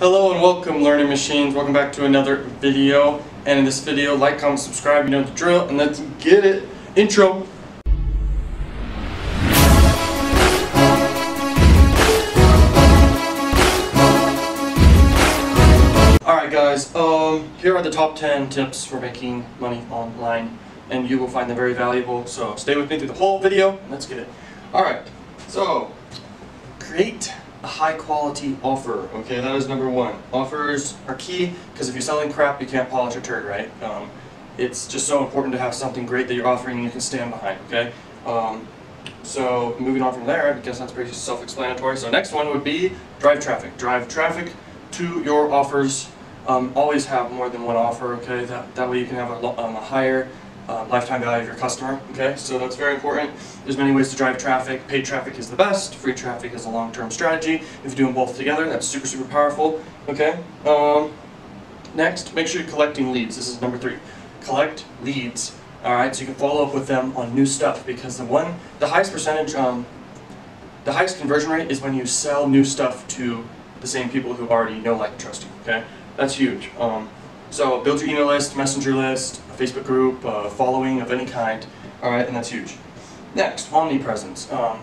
Hello and welcome Learning Machines. Welcome back to another video. And in this video, like, comment, subscribe, you know the drill, and let's get it. Intro. Alright guys, um, here are the top 10 tips for making money online. And you will find them very valuable, so stay with me through the whole video, and let's get it. Alright, so, create a high quality offer. Okay, that is number one. Offers are key because if you're selling crap, you can't polish a turd, right? Um, it's just so important to have something great that you're offering and you can stand behind. Okay. Um, so moving on from there, I guess that's pretty self-explanatory. So next one would be drive traffic. Drive traffic to your offers. Um, always have more than one offer. Okay, that that way you can have a, um, a higher um, lifetime value of your customer. Okay, so that's very important. There's many ways to drive traffic. Paid traffic is the best. Free traffic is a long-term strategy. If you do them both together, that's super, super powerful. Okay. Um, next, make sure you're collecting leads. This is number three. Collect leads. All right, so you can follow up with them on new stuff because the one, the highest percentage, um, the highest conversion rate is when you sell new stuff to the same people who already know, like, trust you. Okay, that's huge. Um, so build your email list, messenger list, Facebook group, uh, following of any kind. All right, and that's huge. Next, omnipresence. Um,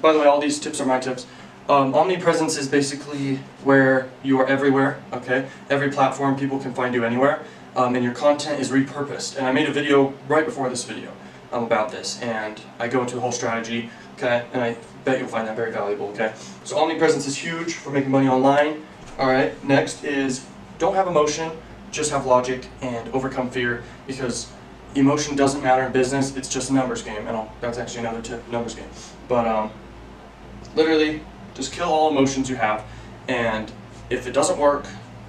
by the way, all these tips are my tips. Um, omnipresence is basically where you are everywhere, okay? Every platform, people can find you anywhere, um, and your content is repurposed. And I made a video right before this video um, about this, and I go into the whole strategy, okay? And I bet you'll find that very valuable, okay? So omnipresence is huge for making money online. All right, next is don't have emotion just have logic and overcome fear because emotion doesn't matter in business. It's just a numbers game, and I'll, that's actually another tip: numbers game. But um, literally, just kill all emotions you have, and if it doesn't work,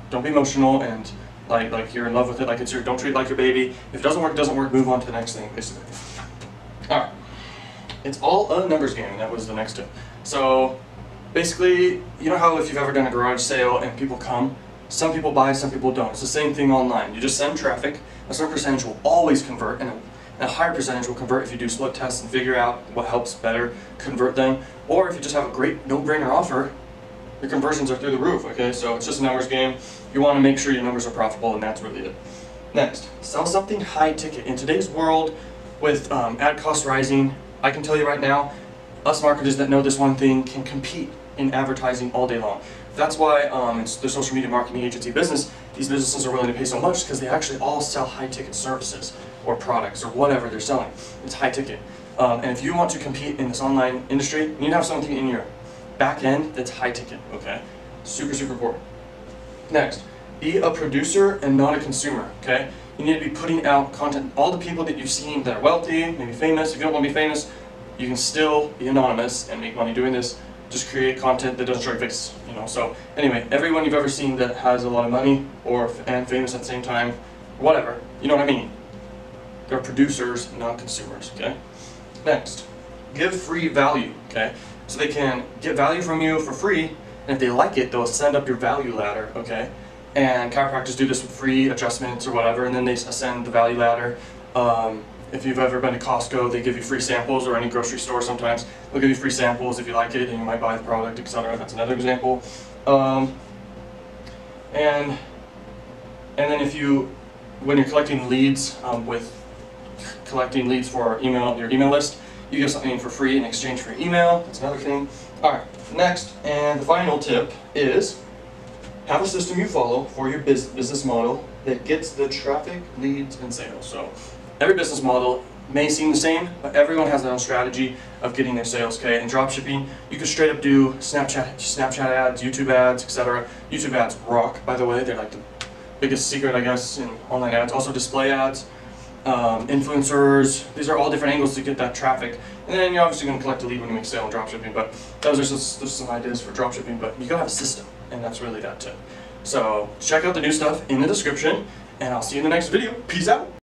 don't be emotional and like like you're in love with it, like it's your. Don't treat it like your baby. If it doesn't work, it doesn't work. Move on to the next thing, basically. All right, it's all a numbers game. That was the next tip. So basically, you know how if you've ever done a garage sale and people come some people buy, some people don't. It's the same thing online. You just send traffic, a certain percentage will always convert, and a, higher percentage will convert if you do split tests and figure out what helps better convert them. Or if you just have a great no-brainer offer, your conversions are through the roof, okay? So it's just a numbers game. You want to make sure your numbers are profitable, and that's really it. Next, sell something high ticket. In today's world, with um, ad costs rising, I can tell you right now, us marketers that know this one thing can compete in advertising all day long. That's why um, it's the social media marketing agency business, these businesses are willing to pay so much because they actually all sell high ticket services or products or whatever they're selling. It's high ticket. Um, and if you want to compete in this online industry, you need to have something in your back end that's high ticket, okay? Super, super important. Next, be a producer and not a consumer, okay? You need to be putting out content. All the people that you've seen that are wealthy, maybe famous, if you don't want to be famous, you can still be anonymous and make money doing this just create content that doesn't your face, you know. So anyway, everyone you've ever seen that has a lot of money or and famous at the same time, whatever, you know what I mean. They're producers, not consumers. Okay. Next, give free value. Okay, so they can get value from you for free, and if they like it, they'll ascend up your value ladder. Okay. And chiropractors do this with free adjustments or whatever, and then they ascend the value ladder. Um, if you've ever been to Costco, they give you free samples, or any grocery store sometimes. They'll give you free samples if you like it, and you might buy the product, etc. That's another example. Um, and and then if you, when you're collecting leads um, with collecting leads for email your email list, you get something for free in exchange for email. That's another thing. All right, next and the final tip is have a system you follow for your business model that gets the traffic, leads, and sales. So every business model may seem the same, but everyone has their own strategy of getting their sales. Okay, in dropshipping, you can straight up do Snapchat, Snapchat ads, YouTube ads, etc. YouTube ads rock, by the way. They're like the biggest secret, I guess, in online ads. Also, display ads, um, influencers. These are all different angles to get that traffic. And then you're obviously going to collect a lead when you make sale in dropshipping. But those are just, just some ideas for dropshipping. But you gotta have a system, and that's really that tip. So check out the new stuff in the description, and I'll see you in the next video. Peace out.